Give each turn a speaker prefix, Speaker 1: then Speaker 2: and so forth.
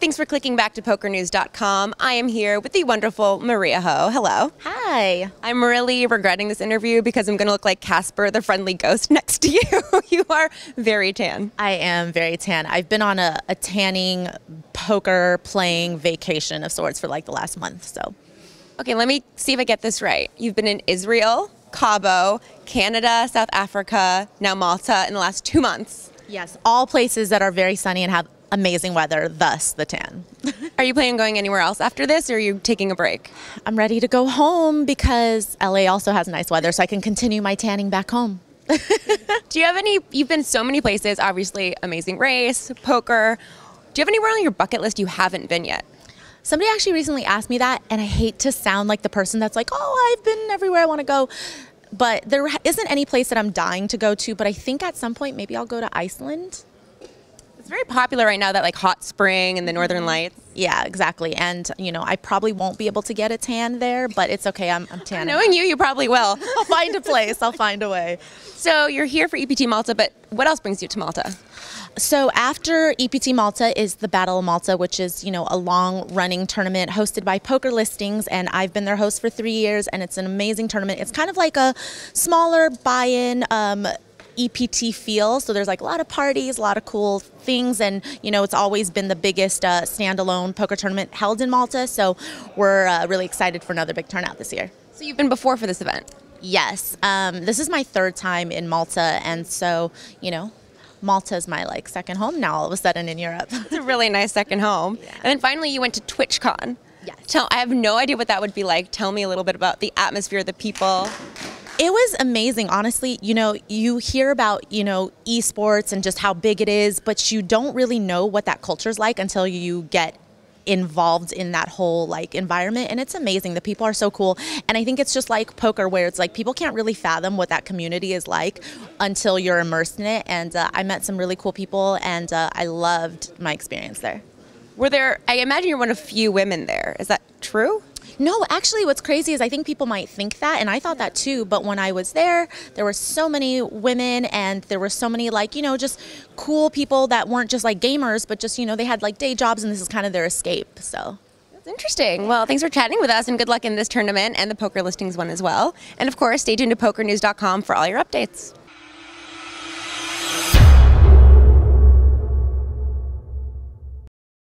Speaker 1: thanks for clicking back to pokernews.com. I am here with the wonderful Maria Ho. Hello.
Speaker 2: Hi.
Speaker 1: I'm really regretting this interview because I'm going to look like Casper, the friendly ghost, next to you. you are very tan.
Speaker 2: I am very tan. I've been on a, a tanning, poker playing vacation of sorts for like the last month. So,
Speaker 1: Okay, let me see if I get this right. You've been in Israel, Cabo, Canada, South Africa, now Malta in the last two months.
Speaker 2: yes, all places that are very sunny and have amazing weather, thus the tan.
Speaker 1: Are you planning on going anywhere else after this, or are you taking a break?
Speaker 2: I'm ready to go home because LA also has nice weather, so I can continue my tanning back home.
Speaker 1: Do you have any? You've been so many places, obviously, Amazing Race, poker. Do you have anywhere on your bucket list you haven't been yet?
Speaker 2: Somebody actually recently asked me that, and I hate to sound like the person that's like, oh, I've been everywhere I want to go. But there isn't any place that I'm dying to go to, but I think at some point maybe I'll go to Iceland.
Speaker 1: It's very popular right now, that like hot spring and the northern lights.
Speaker 2: Yeah, exactly. And, you know, I probably won't be able to get a tan there, but it's okay. I'm, I'm tanning.
Speaker 1: Knowing you, you probably will.
Speaker 2: I'll find a place. I'll find a way.
Speaker 1: so you're here for EPT Malta, but what else brings you to Malta?
Speaker 2: So after EPT Malta is the Battle of Malta, which is, you know, a long running tournament hosted by Poker Listings. And I've been their host for three years, and it's an amazing tournament. It's kind of like a smaller buy in. Um, EPT feel. So there's like a lot of parties, a lot of cool things, and you know it's always been the biggest uh, standalone poker tournament held in Malta. So we're uh, really excited for another big turnout this year.
Speaker 1: So you've been before for this event.
Speaker 2: Yes, um, this is my third time in Malta, and so you know. Malta is my like second home now. All of a sudden in Europe.
Speaker 1: It's a really nice second home. And then finally, you went to TwitchCon.
Speaker 2: Yes.
Speaker 1: Tell, I have no idea what that would be like. Tell me a little bit about the atmosphere, the people.
Speaker 2: It was amazing, honestly. You know, you hear about, you know, esports and just how big it is, but you don't really know what that culture's like until you get involved in that whole like environment and it's amazing the people are so cool and i think it's just like poker where it's like people can't really fathom what that community is like until you're immersed in it and uh, i met some really cool people and uh, i loved my experience there
Speaker 1: Were there, I imagine you're one of few women there. Is that true?
Speaker 2: No, actually, what's crazy is I think people might think that, and I thought that too. But when I was there, there were so many women, and there were so many, like, you know, just cool people that weren't just like gamers, but just, you know, they had like day jobs, and this is kind of their escape. So.
Speaker 1: That's interesting. Well, thanks for chatting with us and good luck in this tournament and the poker listings one as well. And of course, stay tuned to pokernews.com for all your updates.